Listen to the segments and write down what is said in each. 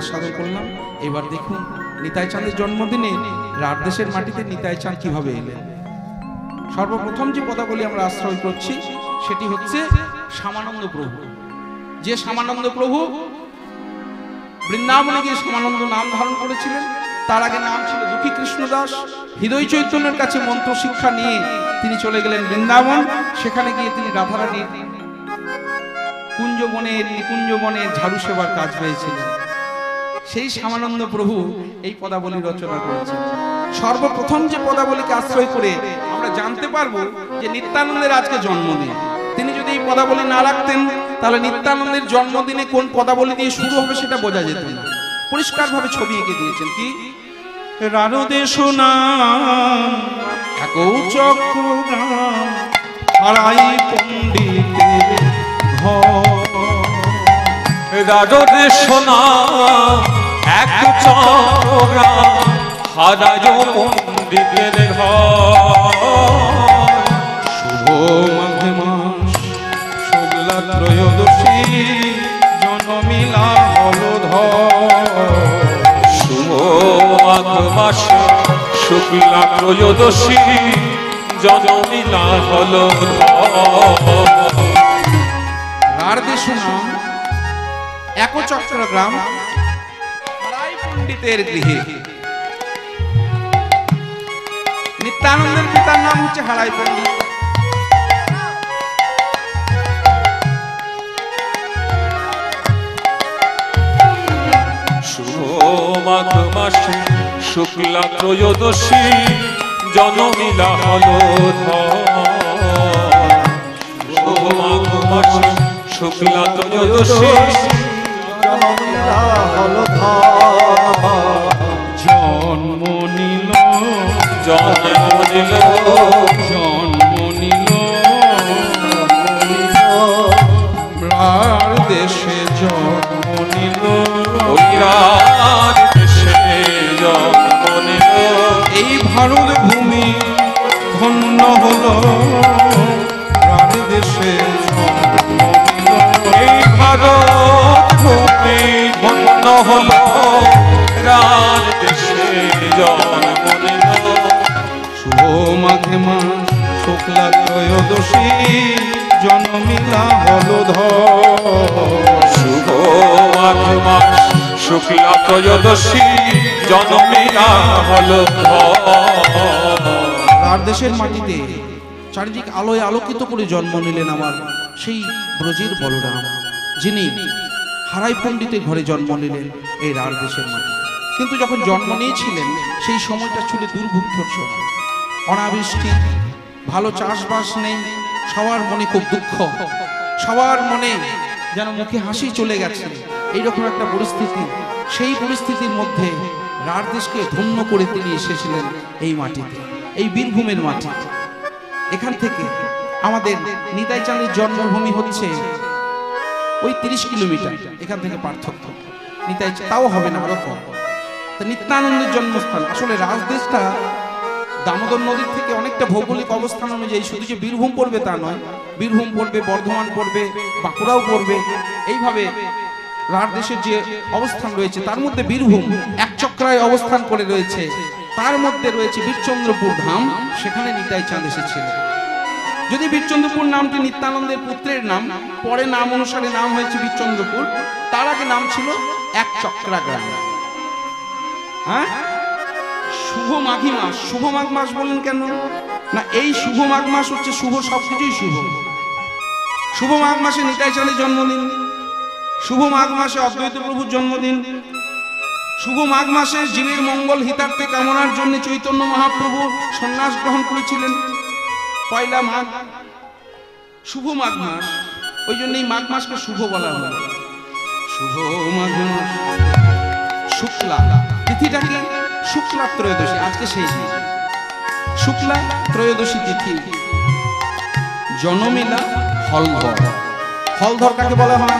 আস্বাদন করলাম। এবার দেখুন, নিতাই চাঁদের জন্মদিনে রাত দেশের মাটিতে নিতাই চাঁদ কীভাবে এলেন। সর্বপ্রথম যে পদাবলী আমরা আশ্রয় করছি, সেটি হচ্ছে শ্যামানন্দ প্রভু। যে শ্যামানন্দ প্রভু বৃন্দাবনে গিয়ে শ্যামানন্দ নাম ধারণ করেছিলেন, তার আগে নাম ছিল দুঃখী কৃষ্ণদাস। হৃদয় চৈতন্যের কাছে মন্ত্র শিক্ষা নিয়ে তিনি চলে গেলেন বৃন্দাবন। সেখানে গিয়ে তিনি রাধারানীর কুঞ্জবনের নিকুঞ্জবনের ঝাড়ু সেবার কাজ পেয়েছিলেন। সেই শ্যামানন্দ প্রভু এই পদাবলী রচনা করেছেন। সর্বপ্রথম যে পদাবলীকে আশ্রয় করে আমরা জানতে পারব যে নিত্যানন্দের আজকে জন্মদিন। তিনি যদি এই পদাবলী না রাখতেন তাহলে নিত্যানন্দের জন্মদিনে কোন পদাবলী দিয়ে শুরু হবে সেটা বোঝা যেত না। পরিষ্কারভাবে ছবি এঁকে দিয়েছেন কি? রানদে সোনাম একৌ চক্রগ্রাম হারাই পণ্ডিতের ঘর। রাজরে সোনা এক চক্রগ্রাম হারাজ পণ্ডিতের ঘর। শুভ মাঘে মাস শুক্লা ত্রয়োদশী জনমিলা হলধর। শুভ মাঘ মাস শুক্লা ত্রয়োদশী জনমিলা হল রারদেশ নাম একচক্রগ্রাম হারাই পণ্ডিতের গৃহে নিত্যানন্দের পিতার নাম হচ্ছে হারাই পণ্ডিত। শুভ মাঘ মাসে শুক্লা ত্রয়োদশী জনমিলা হল মাঘ মাসে শুক্লা ত্রয়োদশী জন্ম নিল জন্ম নিল জন্ম নিল দেশে জন্ম নিল দেশে জন্ম নিল। এই ভারত ভূমি ধন্য হলো। ধন্য দেশে জন্ম নিল শুভ মাঘে মাস শুক্লা ত্রয়োদশী জনমিলা হলধর শুভ মাঘ মাস শুক্লা ত্রয়োদশী জন্মিলা হল আর দেশের মাটিতে চারিদিক আলোয় আলোকিত করে জন্ম নিলেন আমার সেই ব্রজের বলরাম যিনি হারাই পণ্ডিতের ঘরে জন্ম নিলেন এই রার দেশের মাটি কিন্তু যখন জন্ম নিয়েছিলেন, সেই সময়টা ছিল দুর্ভিক্ষর সময়। অনাবৃষ্টি, ভালো চাষবাস নেই, সবার মনে খুব দুঃখ। সবার মনে যেন মুখে হাসি চলে গেছে। এইরকম একটা পরিস্থিতি, সেই পরিস্থিতির মধ্যে রার দেশকে ধন্য করে তিনি এসেছিলেন এই মাটিতে, এই বীরভূমের মাটি। এখান থেকে আমাদের নিতাই চাঁদের জন্মভূমি হচ্ছে ওই তিরিশ কিলোমিটার, এখান থেকে পার্থক্য। নিতাই তাও হবে না আরও নিত্যানন্দের জন্মস্থান। আসলে রাজদেশটা দামোদর নদীর থেকে অনেকটা ভৌগোলিক অবস্থান অনুযায়ী শুধু যে বীরভূম পড়বে তা নয়, বীরভূম পড়বে, বর্ধমান পড়বে, বাঁকুড়াও পড়বে। এইভাবে রার দেশের যে অবস্থান রয়েছে, তার মধ্যে বীরভূম এক চক্রায় অবস্থান করে রয়েছে। তার মধ্যে রয়েছে বীরচন্দ্রপুর ধাম, সেখানে নিতাই চাঁদ এসেছিলেন যদি বীরচন্দ্রপুর নামটি নিত্যানন্দের পুত্রের নাম, পরে নাম অনুসারে নাম হয়েছে বীরচন্দ্রপুর, তার আগে নাম ছিল এক চক্রা গ্রাম হ্যাঁ? শুভ মাঘী মাস। শুভ মাঘ মাস বলেন কেন? না, এই শুভ মাঘ মাস হচ্ছে শুভ সবকিছুই শুভ। শুভ মাঘ মাসে নিতাই চালের জন্মদিন, শুভ মাঘ মাসে অদ্বৈত প্রভুর জন্মদিন, শুভ মাঘ মাসে জীবের মঙ্গল হিতার্থে কামনার জন্য চৈতন্য মহাপ্রভু সন্ন্যাস গ্রহণ করেছিলেন। পয়লা মাঘ, শুভ মাঘ মাস, ওই জন্য এই মাঘ মাসকে শুভ বলা হলো শুভ মাঘ মাস। শুক্লা তিথিটা কি শুক্লা ত্রয়োদশী, আজকে সেই শুক্লা ত্রয়োদশী তিথি, জনমিলা হলধর। হলধর কাকে বলা হয়?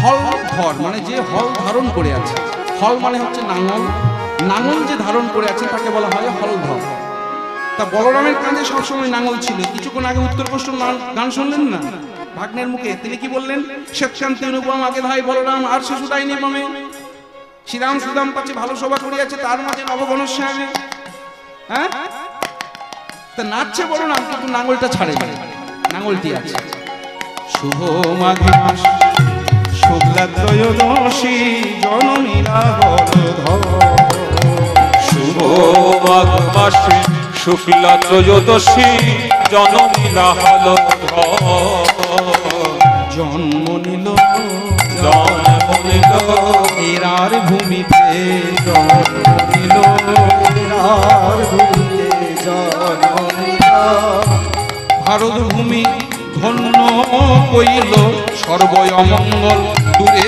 হল হলধর মানে যে হল ধারণ করে আছে। হল মানে হচ্ছে নাঙল। নাঙল যে ধারণ করে আছে, তাকে বলা হয় হলধর। তা বলরামের কাঁধে সবসময় নাঙল ছিল। কিছুক্ষণ আগে উত্তর প্রশ্ন গান শুনলেন না? ভাগ্নের মুখে তিনি কি বললেন? শ্বেতকান্তি অনুপম আগে ভাই বলরাম, আর শিশু শিশুদাই নির্মমে শ্রীরাম সুদাম পাচ্ছে ভালো সভা করিয়াছে, তার মাঝে নবঘনশ্যামে। হ্যাঁ? তা নাচছে বলরাম, কিন্তু নাঙলটা ছাড়ে নাঙলটি আছে। শুভ মাঘে মাস, শুক্লা ত্রয়োদশী জননীরা বলধর। শুভ মাঘ মাসে শুক্লা ত্রয়োদশী জনমিলা হল জন্ম নিল জন্ম নিল। ভূমিতে জন্ম নিল। এরার ভূমিতে জন্ম নিল। ভারত ভূমি ধন্য কইল সর্বয় অমঙ্গল দূরে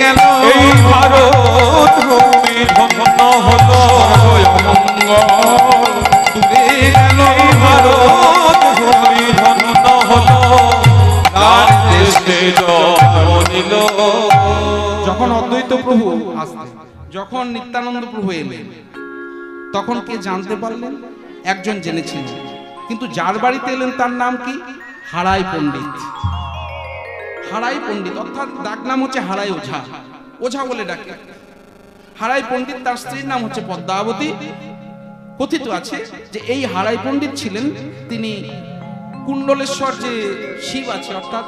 গেল। এই ভারত ভূমি ধন্য হল সর্বয় যখন অদ্বৈত প্রভু আসলেন, যখন নিত্যানন্দ প্রভু এলেন, তখন কে জানতে পারলেন? একজন জেনেছিলেন। কিন্তু যার বাড়িতে এলেন তার নাম কি? হারাই পণ্ডিত। হারাই পণ্ডিত, অর্থাৎ ডাক নাম হচ্ছে হারাই ওঝা। ওঝা বলে ডাকে। হারাই পণ্ডিত, তার স্ত্রীর নাম হচ্ছে পদ্মাবতী। কথিত আছে যে এই হারাই পণ্ডিত ছিলেন তিনি কুণ্ডলেশ্বর যে শিব আছে, অর্থাৎ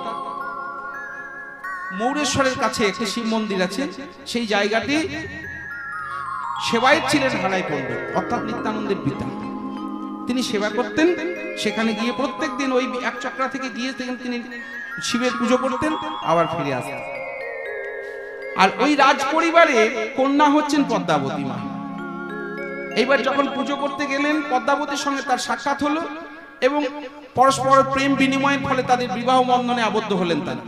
মৌরেশ্বরের কাছে একটি শিব মন্দির আছে, সেই জায়গাটি সেবায়ত ছিলেন হারাই পণ্ডিত, অর্থাৎ নিত্যানন্দের পিতা। তিনি সেবা করতেন, সেখানে গিয়ে প্রত্যেক দিন ওই এক চক্রা থেকে গিয়ে তিনি শিবের পুজো করতেন, আবার ফিরে আসতেন। আর ওই রাজ পরিবারে কন্যা হচ্ছেন পদ্মাবতী মা। এইবার যখন পুজো করতে গেলেন, পদ্মাবতীর সঙ্গে তার সাক্ষাৎ হলো এবং পরস্পর প্রেম বিনিময়ের ফলে তাদের বিবাহ বন্ধনে আবদ্ধ হলেন তারা।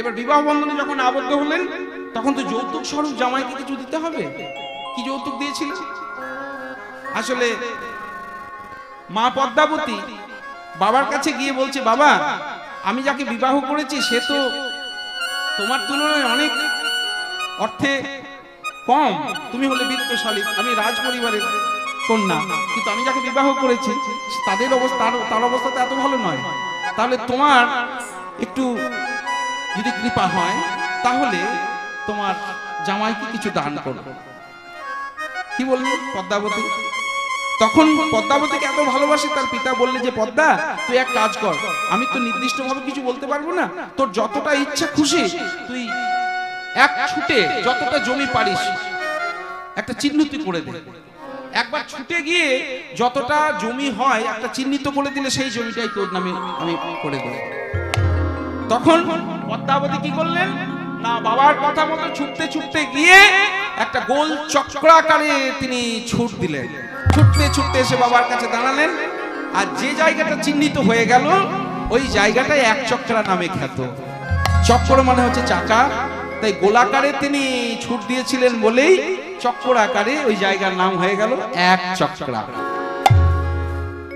এবার বিবাহ বন্ধনে যখন আবদ্ধ হলেন, তখন তো যৌতুক স্বরূপ জামাইকে কিছু দিতে হবে? কি যৌতুক দিয়েছিল? আসলে মা পদ্মাবতী বাবার কাছে গিয়ে বলছে, বাবা, আমি যাকে বিবাহ করেছি, সে তো তোমার তুলনায় অনেক অর্থে কম। তুমি হলে বিত্তশালী, আমি রাজ পরিবারের কন্যা। কিন্তু আমি যাকে বিবাহ করেছি, তাদের অবস্থা, তার- অবস্থা তো এত ভালো নয়। তাহলে তোমার একটু যদি কৃপা হয়, তাহলে তোমার জামাইকে কিছু দান করো। কি বললেন পদ্মাবতী? তখন পদ্মাবতীকে এত ভালোবাসে, তার পিতা বললে যে, পদ্মা, তুই এক কাজ কর। আমি তো নির্দিষ্টভাবে কিছু বলতে পারব না। তোর যতটা ইচ্ছা খুশি, তুই এক ছুটে যতটা জমি পারিস, একটা চিহ্নিত করে দে। একবার ছুটে গিয়ে যতটা জমি হয়, একটা চিহ্নিত করে দিলে সেই জমিটাই তোর নামে আমি করে দেবো। তখন পদ্মাবতী কি করলেন? না, বাবার কথা মতো ছুটতে ছুটতে গিয়ে একটা গোল চক্রাকারে তিনি ছুট দিলেন। ছুটতে ছুটতে এসে বাবার কাছে দাঁড়ালেন। আর যে জায়গাটা চিহ্নিত হয়ে গেল, ওই জায়গাটায় এক চক্রা নামে খ্যাত। চক্র মানে হচ্ছে চাকা। তাই গোলাকারে তিনি ছুট দিয়েছিলেন বলেই চক্র আকারে ওই জায়গার নাম হয়ে গেল এক চক্রা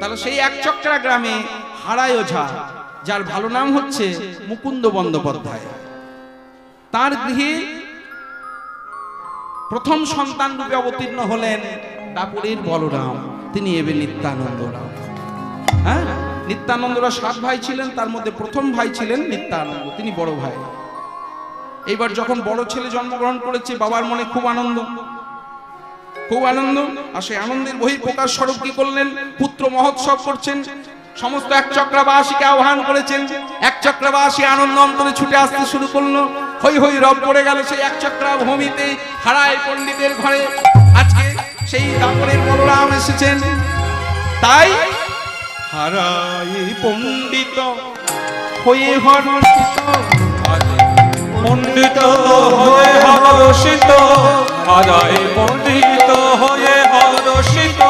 তাহলে সেই এক চক্রা গ্রামে হারায় ওঝা যার ভালো নাম হচ্ছে মুকুন্দ বন্দ্যোপাধ্যায়। তার গৃহে প্রথম সন্তান রূপে অবতীর্ণ হলেন দাপুরের বলরাম, তিনি এবে নিত্যানন্দ রাম। হ্যাঁ? নিত্যানন্দরা সাত ভাই ছিলেন, তার মধ্যে প্রথম ভাই ছিলেন নিত্যানন্দ, তিনি বড় ভাই। এইবার যখন বড় ছেলে জন্মগ্রহণ করেছে, বাবার মনে খুব আনন্দ। খুব আনন্দ। আর সেই আনন্দের বহি প্রকাশ স্বরূপ কি করলেন? পুত্র মহোৎসব করছেন। সমস্ত এক চক্রাবাসীকে আহ্বান করেছেন। এক চক্রাবাসী আনন্দ অন্তরে ছুটে আসতে শুরু করল। হই হই রব পড়ে গেল সেই এক চক্রা ভূমিতে হারায় পণ্ডিতের ঘরে। আজকে সেই দাপরের বলরাম এসেছেন। তাই হারাই পণ্ডিত হয়ে হর্ষিত পণ্ডিত হয়ে হরষিত হারায় পণ্ডিত হয়ে হরষিত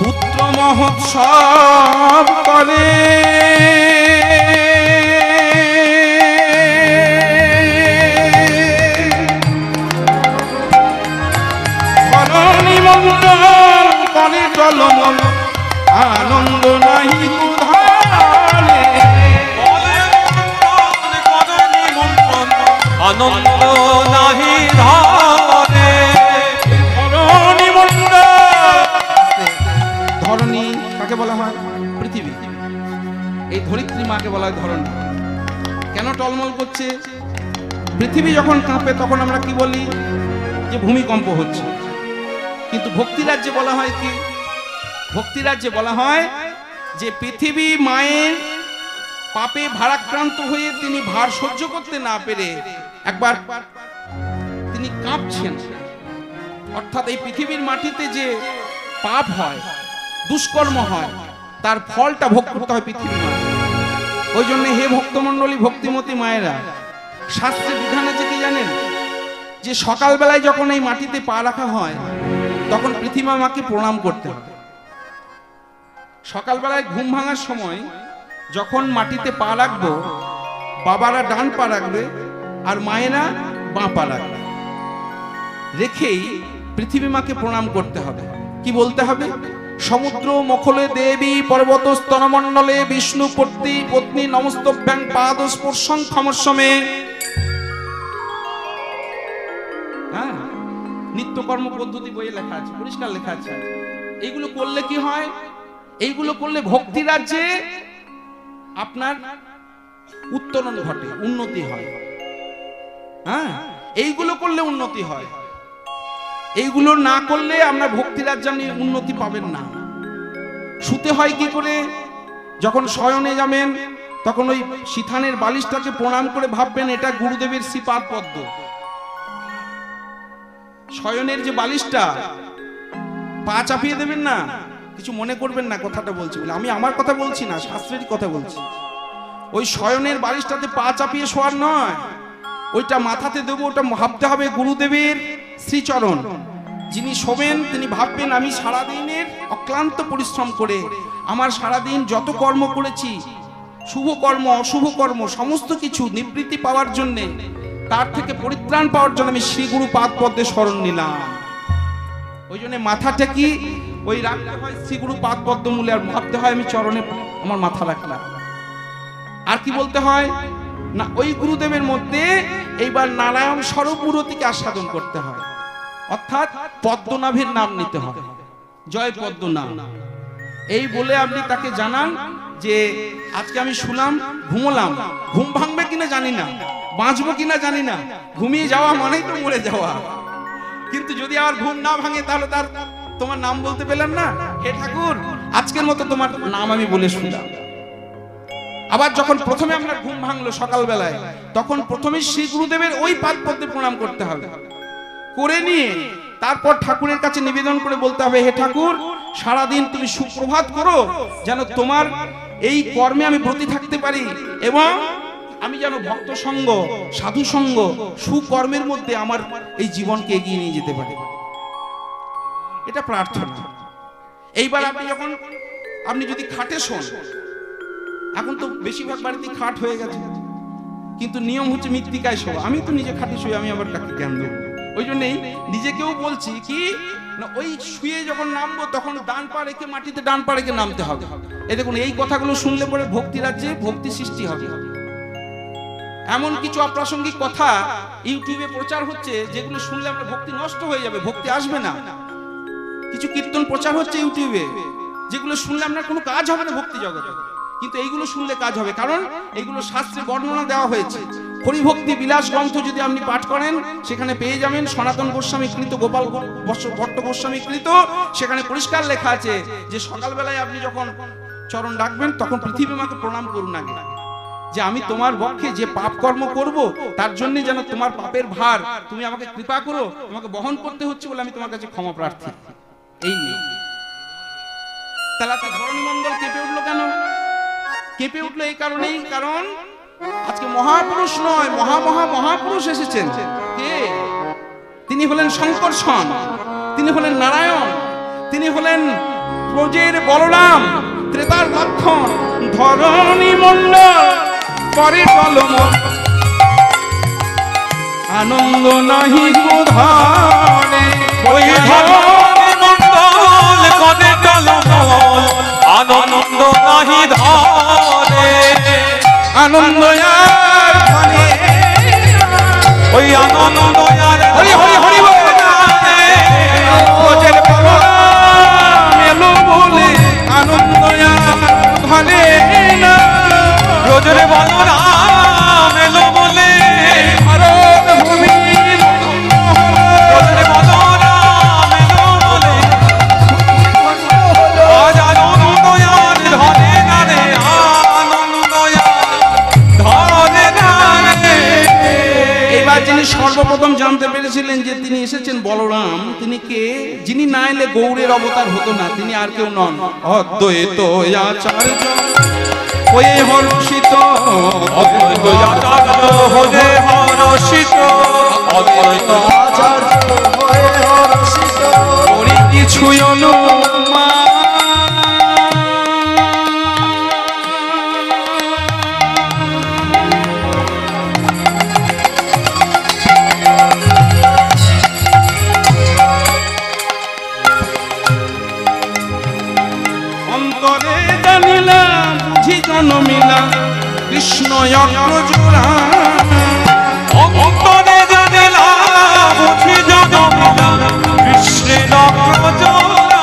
পুত্র মহোৎসব করে। করে জলমল আনন্দ নাহি মাকে বলা হয় ধরণী কেন টলমল করছে? পৃথিবী যখন কাঁপে, তখন আমরা কি বলি? যে ভূমিকম্প হচ্ছে। কিন্তু ভক্তি রাজ্যে বলা হয় কি? ভক্তি রাজ্যে বলা হয় যে পৃথিবী মায়ের পাপে ভারাক্রান্ত হয়ে তিনি ভার সহ্য করতে না পেরে একবার তিনি কাঁপছেন। অর্থাৎ এই পৃথিবীর মাটিতে যে পাপ হয়, দুষ্কর্ম হয়, তার ফলটা ভোগ করতে হয় পৃথিবীর মায়ের। ওই জন্য হে ভক্তমণ্ডলী, ভক্তিমতী মায়েরা, শাস্ত্রে বিধান আছে কি জানেন? যে সকালবেলায় যখন এই মাটিতে পা রাখা হয়, তখন পৃথিবী মাকে প্রণাম করতে হবে। সকালবেলায় ঘুম ভাঙার সময় যখন মাটিতে পা রাখব, বাবারা ডান পা রাখবে আর মায়েরা বাঁ পা রাখবে। রেখেই পৃথিবী মাকে প্রণাম করতে হবে। কি বলতে হবে? সমুদ্র মখলে দেবী পর্বত স্তনমণ্ডলে বিষ্ণু পত্নী পত্নী নমস্তভ্যাং পাদ স্পর্শং ক্ষমস্বমে হ্যাঁ নিত্যকর্ম পদ্ধতি বইয়ে লেখা আছে, পরিষ্কার লেখা আছে। এইগুলো করলে কি হয়? এইগুলো করলে ভক্তি রাজ্যে আপনার উত্তরণ ঘটে, উন্নতি হয়। হ্যাঁ এইগুলো করলে উন্নতি হয়। এইগুলো না করলে আমরা ভক্তি রাজ্যে আপনি উন্নতি পাবেন না। শুতে হয় কি করে? যখন শয়নে যাবেন, তখন ওই সিথানের বালিশটাকে প্রণাম করে ভাববেন এটা গুরুদেবের শ্রীপাদ পদ্ম। শয়নের যে বালিশটা, পা চাপিয়ে দেবেন না? কিছু মনে করবেন না কথাটা বলছি বলে। আমি আমার কথা বলছি না শাস্ত্রের কথা বলছি। ওই শয়নের বালিশটাতে পা চাপিয়ে শোয়ার নয়। ওইটা মাথাতে দেবো, ওটা ভাবতে হবে গুরুদেবের শ্রীচরণ। যিনি শোবেন, তিনি ভাববেন আমি সারাদিনের অক্লান্ত পরিশ্রম করে, আমার সারাদিন যত কর্ম করেছি, শুভ কর্ম, অশুভ কর্ম, সমস্ত কিছু নিবৃত্তি পাওয়ার জন্য, তার থেকে পরিত্রাণ পাওয়ার জন্য আমি শ্রী গুরু পাদ পদ্মে স্মরণ নিলাম। ওই জন্য মাথাটা কি, ওই রাখতে হয় শ্রী গুরু পাদ পদ্ম মূলে, আর ভাবতে হয় আমি চরণে আমার মাথা রাখলাম। আর কি বলতে হয়? না, ওই গুরুদেবের মধ্যে এইবার নারায়ণ স্বরূপ মূরতিকে আস্বাদন করতে হয়। অর্থাৎ পদ্মনাভের নাম নিতে হয়। জয় পদ্মনাভ। এই বলে আপনি তাকে জানান যে, আজকে আমি শুলাম, ঘুমলাম। ঘুম ভাঙবে কিনা জানি না। বাঁচবো কিনা জানি না। ঘুমিয়ে যাওয়া মানেই তো মরে যাওয়া। কিন্তু যদি আর ঘুম না ভাঙে, তাহলে তার তোমার নাম বলতে পেলাম না? হে ঠাকুর, আজকের মতো তোমার নাম আমি বলে শুনলাম আবার যখন প্রথমে আমরা ঘুম ভাঙলো সকালবেলায়, তখন প্রথমে শ্রী গুরুদেবের ওই পাদ পদ্মে প্রণাম করতে হবে। করে নিয়ে তারপর ঠাকুরের কাছে নিবেদন করে বলতে হবে, হে ঠাকুর, সারাদিন তুমি সুপ্রভাত করো, যেন তোমার এই কর্মে আমি ব্রতী থাকতে পারি এবং আমি যেন ভক্ত সঙ্গ, সাধু সঙ্গ, সুকর্মের মধ্যে আমার এই জীবনকে এগিয়ে নিয়ে যেতে পারি। এটা প্রার্থনা। এইবার আপনি যখন, আপনি যদি খাটে শোন এখন তো বেশিরভাগ বাড়িতে খাট হয়ে গেছে। কিন্তু নিয়ম হচ্ছে মৃত্তিকায় শোয়া। আমি তো নিজে খাটে শুয়ে আমি আবার কাকে জ্ঞান দেবো? ওই জন্যই নিজেকেও বলছি কি, না, ওই শুয়ে যখন নামবো তখন ডান পা রেখে মাটিতে ডান পা রেখে নামতে হবে। এই দেখুন, এই কথাগুলো শুনলে পরে ভক্তি রাজ্যে ভক্তি সৃষ্টি হবে। এমন কিছু অপ্রাসঙ্গিক কথা ইউটিউবে প্রচার হচ্ছে, যেগুলো শুনলে আমরা ভক্তি নষ্ট হয়ে যাবে, ভক্তি আসবে না। কিছু কীর্তন প্রচার হচ্ছে ইউটিউবে, যেগুলো শুনলে আপনার কোনো কাজ হবে না ভক্তি জগতে। কিন্তু এইগুলো শুনলে কাজ হবে। কারণ এইগুলো শাস্ত্রে বর্ণনা দেওয়া হয়েছে। হরিভক্তি বিলাস গ্রন্থ যদি আপনি পাঠ করেন, সেখানে পেয়ে যাবেন সনাতন গোস্বামী কৃত, গোপাল ভট্ট গোস্বামী কৃত। সেখানে পরিষ্কার লেখা আছে যে সকালবেলায় আপনি যখন চরণ ডাকবেন, তখন পৃথিবী মাকে প্রণাম করুন আগে। যে আমি তোমার পক্ষে যে পাপ কর্ম করব, তার জন্য যেন তোমার পাপের ভার, তুমি আমাকে কৃপা করো আমাকে বহন করতে হচ্ছে বলে আমি তোমার কাছে ক্ষমা প্রার্থী। এই নিয়ে তাহলে ধরণী মণ্ডল কেঁপে উঠল কেন? কেঁপে উঠল এই কারণেই, কারণ আজকে মহাপুরুষ নয়, মহা মহা মহাপুরুষ এসেছেন। কে? তিনি হলেন শঙ্করষণ তিনি হলেন নারায়ণ, তিনি হলেন প্রজের বলরাম, ত্রেতার লক্ষণ, ধরণী মণ্ডল, পরে কলম আনন্দ নাহি কোধারে ওই ধরে আনন্দ মানে, ওই আনন্দ মানে, হরি হরি হরি আনন্দ ধনে রোজরে বলো না আর ধনে না এসেছেন বলরাম তিনি কে? যিনি না এলে গৌরের অবতার হতো না তিনি আর কেউ নন। অদ্বৈত আচার্য হয়ে হর্ষিত অদ্বৈত আচার্য হরে হরষিত। অদ্বৈত আচার্য হয়ে হর্ষিত। করি কিছু জনমিলা কৃষ্ণ অগ্রজোড়া। অন্তরে জানিলা বুঝি জনমিলা কৃষ্ণের অগ্রজোড়া।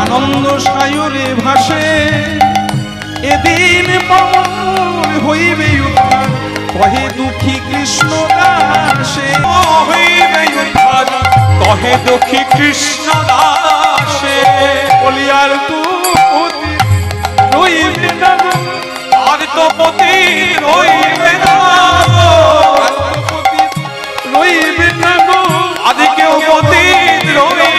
আনন্দ সায়রে ভাসে। এদিন পাবন হইবে উদ্ধার কহে দুঃখী কৃষ্ণ দাসে হইবে উদ্ধার কহে দুঃখী কৃষ্ণ দাসে বলিয়ার তু রইবে না আর তো পতি রইবে না রইবে না আদি কেউ পতি রইবে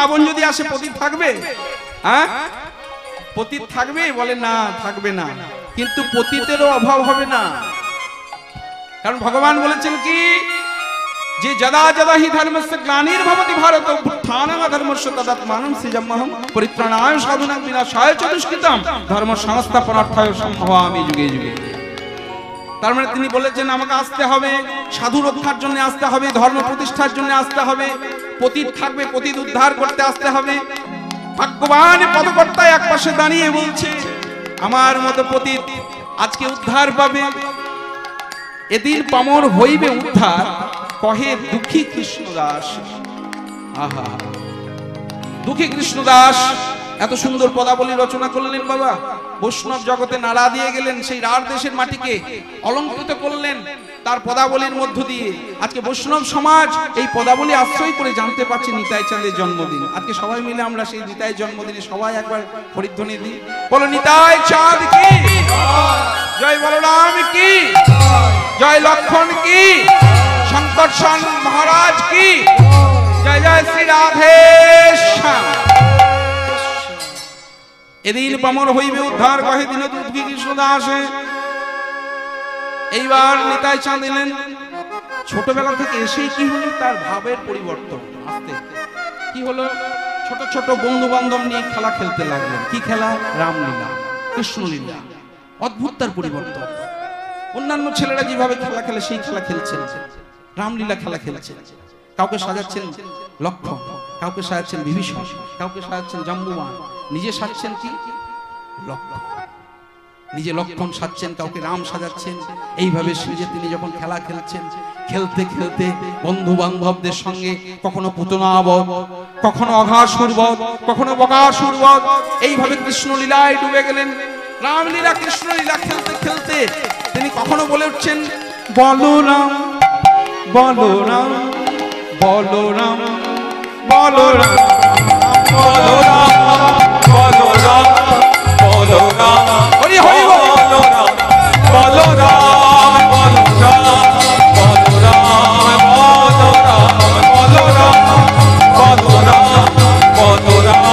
পাবন যদি আসে, পতিত থাকবে? হ্যাঁ? পতিত থাকবে? বলে, না, থাকবে না। কিন্তু পতিতেরও অভাব হবে না। কারণ ভগবান বলেছেন কি? যে যদা যদা হি ধর্মস্য গ্লানির ভবতি ভারত ধর্মস্য ধর্ম যুগে যুগে। তার মানে তিনি বলেছেন, আমাকে আসতে হবে, সাধু রক্ষার জন্য আসতে হবে, ধর্ম প্রতিষ্ঠার জন্য আসতে হবে। পতিত থাকবে, পতিত উদ্ধার করতে আসতে হবে। ভাগ্যবান পদকর্তা এক পাশে দাঁড়িয়ে বলছে, আমার মতো পতিত আজকে উদ্ধার পাবে। এদিন পামর হইবে উদ্ধার, কহে দুঃখী কৃষ্ণদাস। আহা, দুঃখী কৃষ্ণদাস এত সুন্দর পদাবলী রচনা করলেন বাবা। বৈষ্ণব জগতে নাড়া দিয়ে গেলেন, সেই রার দেশের মাটিকে অলঙ্কৃত করলেন, তার পদাবলীর মধ্য দিয়ে। আজকে বৈষ্ণব সমাজ এই পদাবলী আশ্রয় করে জানতে পারছে নিতাই চাঁদের জন্মদিন। আজকে সবাই মিলে আমরা সেই নিতাই জন্মদিনে সবাই একবার হরিধ্বনি দিই। বলো, নিতাই চাঁদ কি? জয় বলরাম কি? জয় লক্ষণ কি? শঙ্করসন মহারাজ কি? জয় জয় শ্রী রাধেশ্যাম। এদিন পামর হইবে উদ্ধার, কহে দিন দাসে এইবার নিতাই চাঁদ ছোটবেলা থেকে এসেই কি হলো তার ভাবের পরিবর্তন? আস্তে, কি হলো? ছোট ছোট বন্ধু বান্ধব নিয়ে খেলা খেলতে লাগলেন। কি খেলা? রামলীলা, কৃষ্ণলীলা, অদ্ভুত তার পরিবর্তন। অন্যান্য ছেলেরা যেভাবে খেলা খেলে, সেই খেলা খেলছেন। রামলীলা খেলা খেলছেন। কাউকে সাজাচ্ছেন লক্ষণ কাউকে সাজাচ্ছেন বিভীষণ কাউকে সাজাচ্ছেন জাম্বুবান নিজে সাজছেন কি? লক্ষণ নিজে লক্ষণ সাজছেন কাউকে রাম সাজাচ্ছেন। এইভাবে সেজে তিনি যখন খেলা খেলছেন খেলতে খেলতে বন্ধু বান্ধবদের সঙ্গে কখনো পুতনাবধ কখনো অঘাসুরবধ কখনো বকাসুরবধ এইভাবে কৃষ্ণলীলায় ডুবে গেলেন। রামলীলা কৃষ্ণলীলা খেলতে খেলতে তিনি কখনো বলে উঠছেন বলরাম বলরাম বলরাম বলরাম বলরাম বলরাম বলরাম হরি হরি বল। বলরাম বলরাম বলরাম বলরাম বলরাম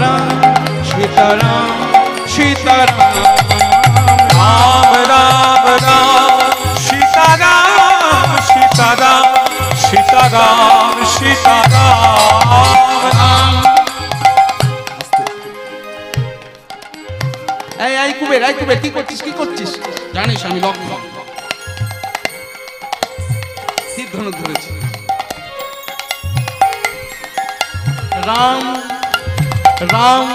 সীতারাম সীতারাম সীতারাম রাম রাম রাম সীতারাম সীতারাম সীতারাম সীতারাম রাম এই এই কুবের এই কুবের কি করছিস কি করছিস? জানিস আমি তীর ধনুক ধরেছি। রাম राम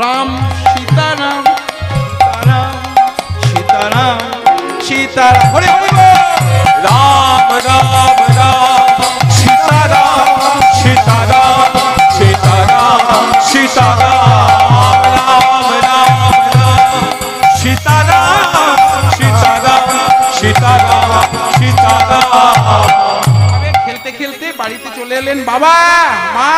राम सीताराम सीताराम सीताराम सीताराम बोले राम राम राम सीताराम सीताराम सीताराम सीताराम राम राम राम सीताराम सीताराम सीताराम सीताराम। खेलते খেলতে বাড়িতে চলে এলেন বাবা মা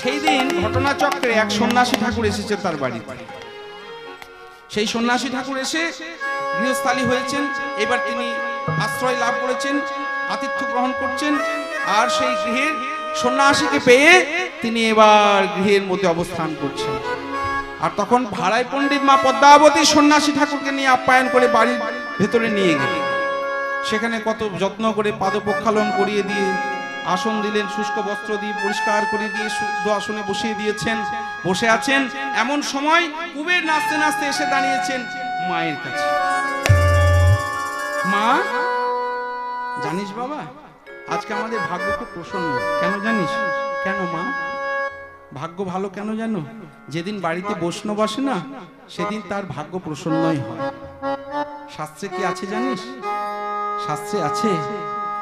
সেই দিন ঘটনাচক্রে এক সন্ন্যাসী ঠাকুর এসেছে তার বাড়িতে। সেই সন্ন্যাসী ঠাকুর এসে গৃহস্থালী হয়েছেন, এবার তিনি আশ্রয় লাভ করেছেন, আতিথ্য গ্রহণ করছেন, আর সেই গৃহের সন্ন্যাসীকে পেয়ে তিনি এবার গৃহের মধ্যে অবস্থান করছেন। আর তখন ভাড়ায় পণ্ডিত মা পদ্মাবতী সন্ন্যাসী ঠাকুরকে নিয়ে আপ্যায়ন করে বাড়ির ভেতরে নিয়ে গেলেন। সেখানে কত যত্ন করে পাদপক্ষালন করিয়ে দিয়ে আসন দিলেন, শুষ্ক বস্ত্র দিয়ে পরিষ্কার করে দিয়ে শুদ্ধ আসনে বসিয়ে দিয়েছেন। বসে আছেন। এমন সময় কুবের নাচতে নাচতে এসে দাঁড়িয়েছেন মায়ের কাছে। মা, জানিস বাবা, আজকে আমাদের ভাগ্য খুব প্রসন্ন। কেন জানিস? কেন মা? ভাগ্য ভালো কেন জানো? যেদিন বাড়িতে বৈষ্ণব আসে না, সেদিন তার ভাগ্য প্রসন্নই হয়। শাস্ত্রে কি আছে জানিস? শাস্ত্রে আছে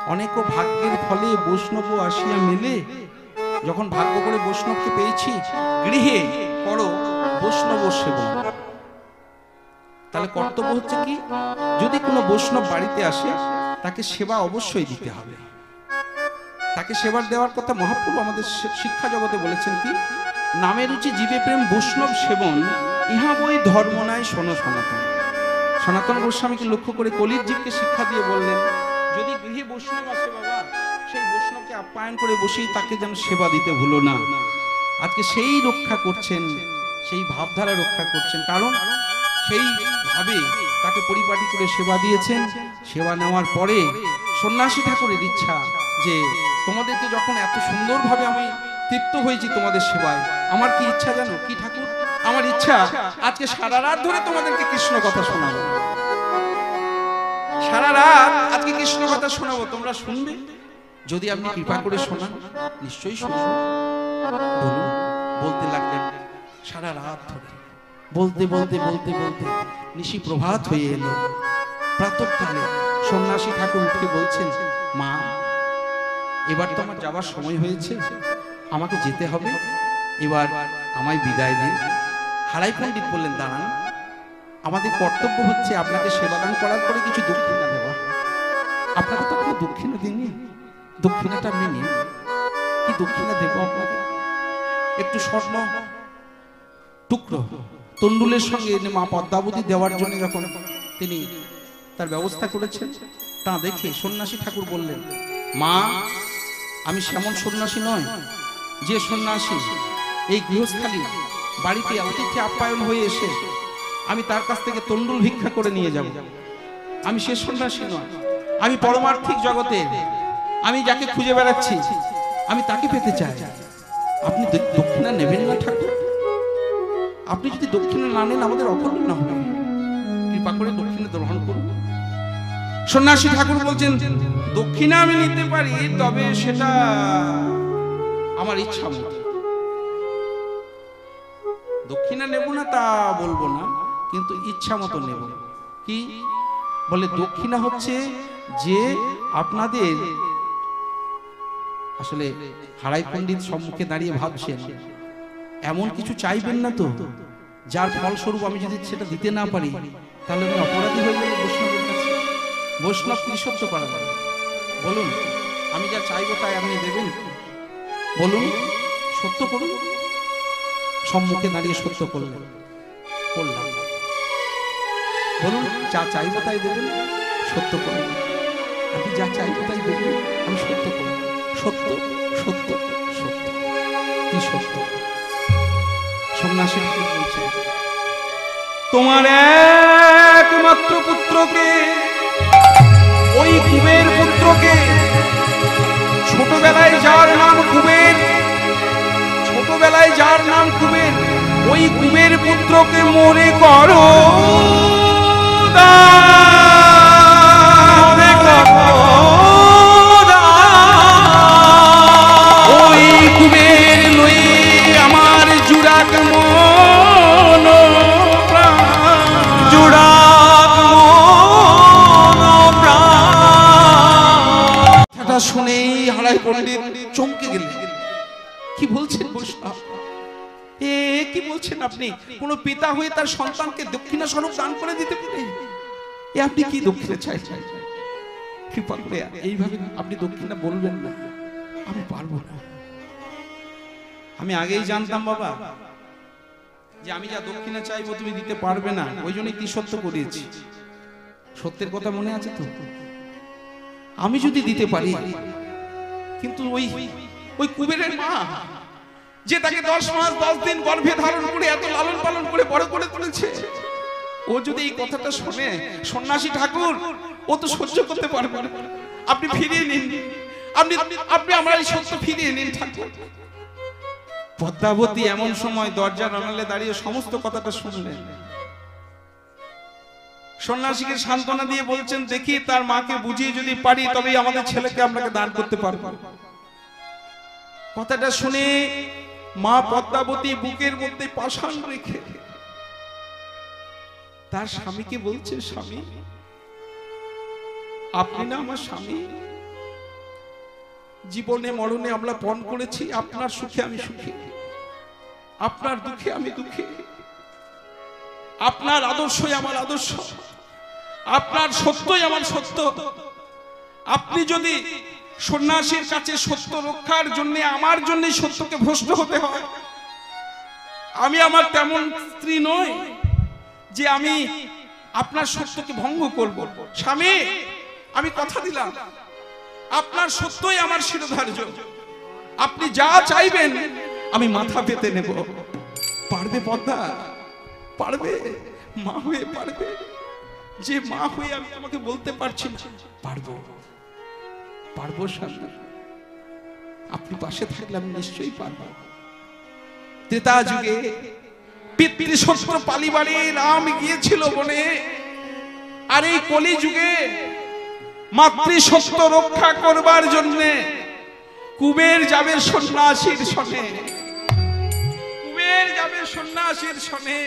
অনেক ভাগ্যের ফলে বৈষ্ণব আসিয়া মেলে। যখন ভাগ্য করে বৈষ্ণবকে পেয়েছি, গৃহে করো বৈষ্ণব সেবন। তাহলে কর্তব্য হচ্ছে কি? যদি কোনো বৈষ্ণব বাড়িতে আসে, তাকে সেবা অবশ্যই দিতে হবে। তাকে সেবার দেওয়ার কথা মহাপ্রভু আমাদের শিক্ষা জগতে বলেছেন কি? নামে রুচি জীবে প্রেম, বৈষ্ণব সেবন, ইহা বই ধর্ম নাই, শোনো সনাতন। সনাতন গোস্বামীকে লক্ষ্য করে কলির জীবকে শিক্ষা দিয়ে বললেন যদি গৃহে বৈষ্ণব আসে বাবা, সেই বৈষ্ণবকে আপ্যায়ন করে বসেই তাকে যেন সেবা দিতে ভুলো না। আজকে সেই রক্ষা করছেন, সেই ভাবধারা রক্ষা করছেন। কারণ সেই ভাবে তাকে পরিপাটি করে সেবা দিয়েছেন। সেবা নেওয়ার পরে সন্ন্যাসী ঠাকুরের ইচ্ছা যে তোমাদেরকে যখন এত সুন্দরভাবে আমি তৃপ্ত হয়েছি তোমাদের সেবায়, আমার কি ইচ্ছা জানো? কি ঠাকুর? আমার ইচ্ছা আজকে সারা রাত ধরে তোমাদেরকে কৃষ্ণ কথা শোনাবো। সারা রাত আজকে কৃষ্ণ কথা শোনাবো, তোমরা শুনবে? যদি আপনি কৃপা করে শোনান, নিশ্চয়ই শুনব বলতে লাগলেন, সারা রাত ধরে। বলতে বলতে বলতে বলতে নিশি প্রভাত হয়ে এলো। প্রাতঃকালে সন্ন্যাসী ঠাকুর উঠে বলছেন, মা, এবার তো আমার যাবার সময় হয়েছে। আমাকে যেতে হবে। এবার আমায় বিদায় দিন। হারাই পণ্ডিত বললেন, দাঁড়ান। আমাদের কর্তব্য হচ্ছে আপনাকে সেবাদান করার পরে কিছু দক্ষিণা দেওয়া। আপনাকে তো কোনো দক্ষিণা দিননি দক্ষিণাটা আপনি নিন কি দক্ষিণা দেব আপনাকে? একটু স্বর্ণ টুকরো। তন্ডুলের সঙ্গে এনে মা পদ্মাবতী দেওয়ার জন্য যখন তিনি তার ব্যবস্থা করেছেন, তা দেখে সন্ন্যাসী ঠাকুর বললেন, মা, আমি সেমন সন্ন্যাসী নয় যে সন্ন্যাসী এই গৃহস্থালী বাড়িতে অতিথি আপ্যায়ন হয়ে এসে আমি তার কাছ থেকে তন্ডুল ভিক্ষা করে নিয়ে যাব। আমি সে সন্ন্যাসী নয়। আমি পরমার্থিক জগতে আমি যাকে খুঁজে বেড়াচ্ছি, আমি তাকে পেতে চাই। আপনি দক্ষিণা নেবেন না ঠাকুর? আপনি যদি দক্ষিণা না নেন, আমাদের অকল্যাণ হবে। কৃপা করে দক্ষিণা গ্রহণ করুন। সন্ন্যাসী ঠাকুর বলছেন, দক্ষিণা আমি নিতে পারি, তবে সেটা আমার ইচ্ছা মতো। দক্ষিণা নেব না তা বলব না। কিন্তু ইচ্ছা মতো নেব। কি? বলে দক্ষিণা হচ্ছে যে আপনাদের আসলে হারাই পণ্ডিত সম্মুখে দাঁড়িয়ে ভাবছেন এমন কিছু চাইবেন না তো? যার ফলস্বরূপ আমি যদি সেটা দিতে না পারি তাহলে আমি অপরাধী হয়ে যাব বৈষ্ণবের কাছে। বৈষ্ণব ত্রিসত্য করা বলুন আমি যা চাইব তাই আপনি দেবেন? বলুন সত্য করুন। সম্মুখে দাঁড়িয়ে সত্য করলেন। করলাম। বলুন, যা চাইব তাই দেবেন, সত্য করুন। আপনি যা চাইব তাই দেবেন, আমি সত্য করব। সত্য সত্য সত্য। কি সত্য? সন্ন্যাসী কি বলছে তোমার একমাত্র পুত্রকে, ওই কুবের পুত্রকে, ছোটবেলায় যার নাম কুবের, ছোটবেলায় যার নাম কুবের, ওই কুবের পুত্রকে মনে করো। দান। কি আপনি? কোন পিতা হয়ে তার সন্তানকে দক্ষিণা স্বরূপ দান করে দিতে পারে? এ আপনি কি দক্ষিণা চাইছেন কৃপা করে এইভাবে আপনি দক্ষিণা বলবেন না। আমি পারব না। আমি আগেই জানতাম বাবা যে আমি যা দক্ষিণা চাইব তুমি দিতে পারবে না। ওই জন্যই কি সত্য করিয়েছি? সত্যের কথা মনে আছে তো? আমি যদি দিতে পারি, কিন্তু ওই ওই কুবেরের মা যে তাকে দশ মাস, দশ দিন গর্ভে ধারণ করে এত লালন পালন করে বড় করে তুলেছে। ও যদি এই কথাটা শোনে, সন্ন্যাসী ঠাকুর, ও তো সহ্য করতে পারবে না। আপনি ফিরিয়ে নিন। আপনি আপনি আমার এই সত্য ফিরিয়ে নিন ঠাকুর। পদ্মাবতী এমন সময় দরজার আড়ালে দাঁড়িয়ে সমস্ত কথাটা শুনলেন। সন্ন্যাসীকে সান্ত্বনা দিয়ে বলছেন, দেখি, তার মাকে বুঝিয়ে যদি পারি, তবেই আমাদের ছেলেকে আপনাকে দান করতে পারব। কথাটা শুনে মা পদ্মাবতী বুকের মধ্যে পাষাণ রেখে তার স্বামীকে বলছে, স্বামী, আপনি না আমার স্বামী? জীবনে, মরণে আমরা পণ করেছি, আপনার সুখে আমি সুখী, আপনার দুঃখে আমি দুঃখী, আপনার আদর্শই আমার আদর্শ, আপনার সত্যই আমার সত্য, আপনি যদি সন্ন্যাসীর কাছে সত্য রক্ষার জন্য, আমার জন্য সত্যকে ভ্রষ্ট হতে হয়। আমি আমার তেমন স্ত্রী নই যে আমি আপনার সত্যকে ভঙ্গ করব। স্বামী, আমি কথা দিলাম। আপনার সত্যই আমার শিরোধার্য। আপনি যা চাইবেন, আমি মাথা পেতে নেব। পারবে পদ্মা? পারবে? মা হয়ে পারবে? যে মা হয়ে আমি তোমাকে বলতে পারছি পারব। পারব স্বামী আপনি পাশে থাকলে আমি নিশ্চয়ই পারব। ত্রেতা যুগে পালিবারে রাম গিয়েছিল বনে। আর এই কলি যুগে রক্ষা করবার কুবের যাবে সন্ন্যাসীর সনে, কুবের যাবে সন্ন্যাসীর সনে,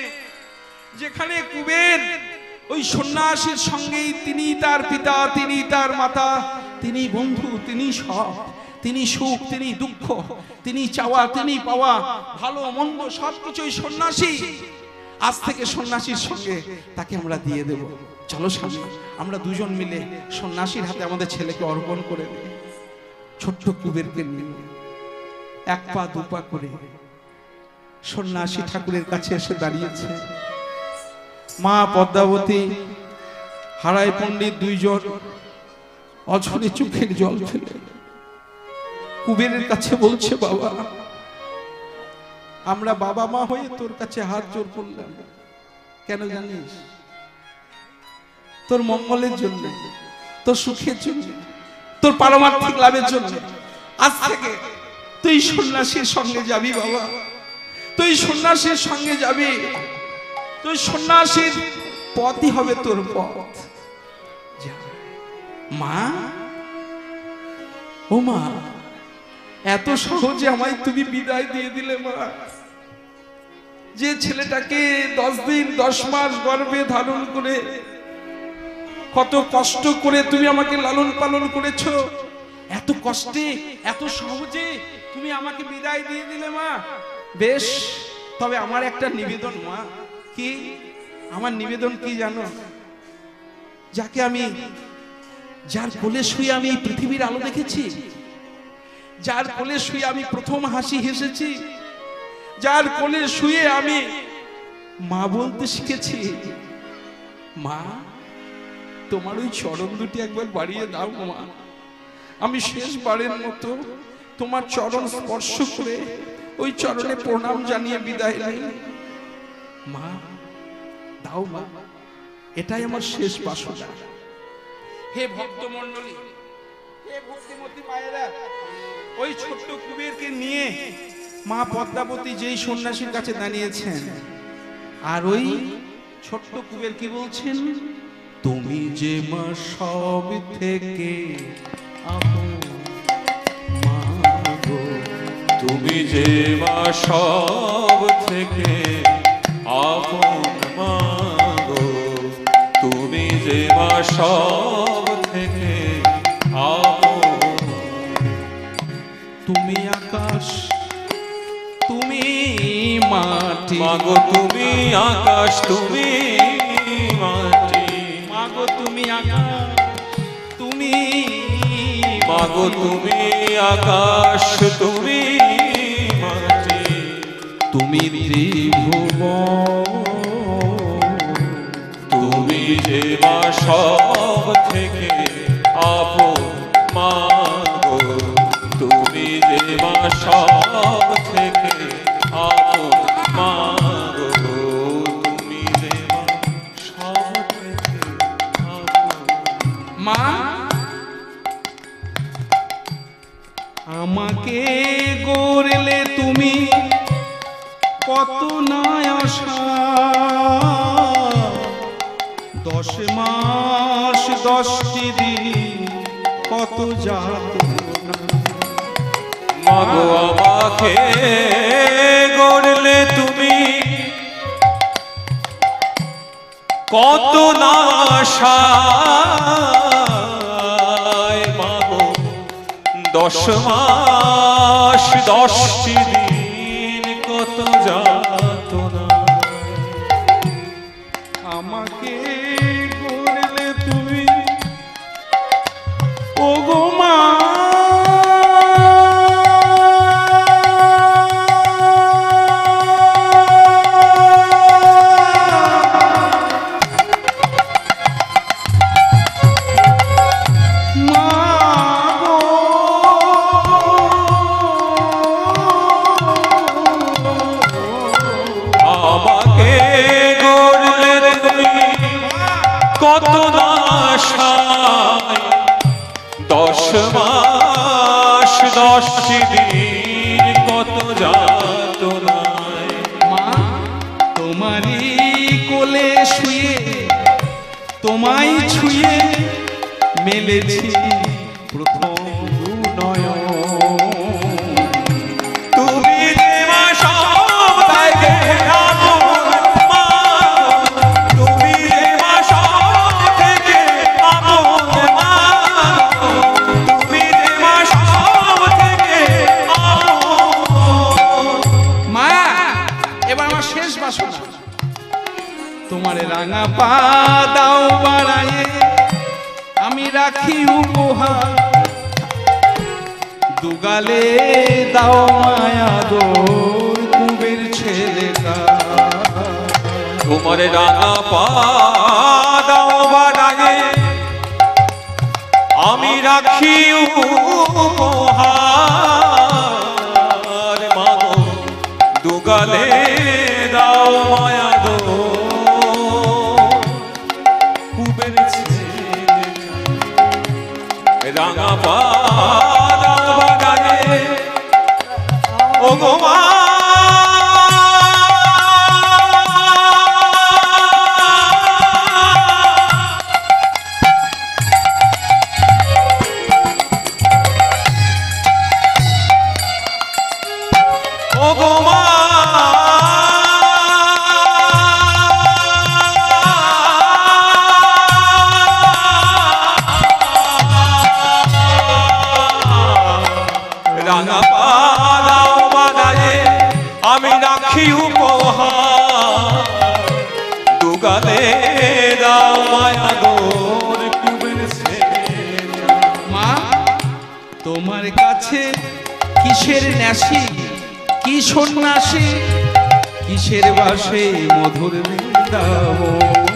যেখানে কুবের ওই সন্ন্যাসীর সঙ্গেই তিনি তার পিতা, তিনি তার মাতা তিনি বন্ধু, তিনি সব তিনি সুখ, তিনি দুঃখ, তিনি চাওয়া, তিনি পাওয়া, ভালো, মন্দ সবকিছুই সন্ন্যাসী। আজ থেকে সন্ন্যাসীর সঙ্গে তাকে আমরা দিয়ে দেব। চলো স্বামী আমরা দুজন মিলে সন্ন্যাসীর হাতে আমাদের ছেলেকে অর্পণ করে দেব ছোট্ট কুবেরকে নিয়ে এক পা, দু পা করে সন্ন্যাসী ঠাকুরের কাছে এসে দাঁড়িয়েছে। মা পদ্মাবতী হারাই পণ্ডিত দুইজন। অঝরে চোখের জল ফেলে। কুবেরের কাছে বলছে, বাবা, আমরা বাবা মা হয়ে তোর কাছে হাত জোর করলাম। কেন জানিস? তোর মঙ্গলের জন্য, তোর সুখের জন্য, তোর পারমার্থিক লাভের জন্য আজ থেকে তুই সন্ন্যাসীর সঙ্গে যাবি, বাবা। তুই সন্ন্যাসীর সঙ্গে যাবি। তুই সন্ন্যাসীর পথই হবে তোর পথ। মা? ও মা, এত সহজে আমায় তুমি বিদায় দিয়ে দিলে মা। যে ছেলেটাকে দশ দিন, দশ মাস গর্ভে ধারণ করে কত কষ্ট করে তুমি আমাকে লালন পালন করেছ, এত কষ্টে, এত সহজে তুমি আমাকে বিদায় দিয়ে দিলে মা। বেশ, তবে আমার একটা নিবেদন মা। কি? আমার নিবেদন কি জানো? যাকে আমি যার কোলে শুয়ে আমি এই পৃথিবীর আলো দেখেছি, যার কোলে শুয়ে আমি প্রথম হাসি হেসেছি, যার কোলে শুয়ে আমি মা বলতে শিখেছি, মা, তোমার ওই চরণ দুটি একবার বাড়িয়ে দাও মা। আমি শেষ শেষবারের মতো তোমার চরণ স্পর্শ করে ওই চরণে প্রণাম জানিয়ে বিদায় নেই। মা, দাও মা, এটাই আমার শেষ বাসনা। হে ভক্ত মন্ডলী হে ভক্তিমতী মায়েরা ওই ছোট্ট কুবেরকে নিয়ে মা পদ্মাবতী যেই সন্ন্যাসীর কাছে দাঁড়িয়েছেন আর ওই ছোট্ট কুবের কি বলছেন তুমি যে মা সব থেকে। তুমি যে মা সব থেকে আপন মা সব থেকে তুমি আকাশ তুমি মাটি। মাগো তুমি আকাশ তুমি মাটি। মাগো তুমি আকাশ তুমি মাগো তুমি আকাশ তুমি মাটি। তুমি ত্রিভুবন। যে মা সব থেকে আপন মাগো। তুমি যে মা সব দশটি দিন কত যাত মাগো আমাকে গড়লে তুমি কত নাশায় মাগো দশ মাস দশটি তোমার রাঙা পা দাও বাড়ায়ে। আমি রাখি উপহার। দুগালে দাও মায়া দোর কুবের ছেলেটা তোমার রাঙা পা দাও বাড়ায়ে। আমি রাখি উপহার। মাগো, দুগালে ও কিসের ন্যাসি? কি সন্ন্যাসী? কিসের বাসে মধুর বৃন্দাবন?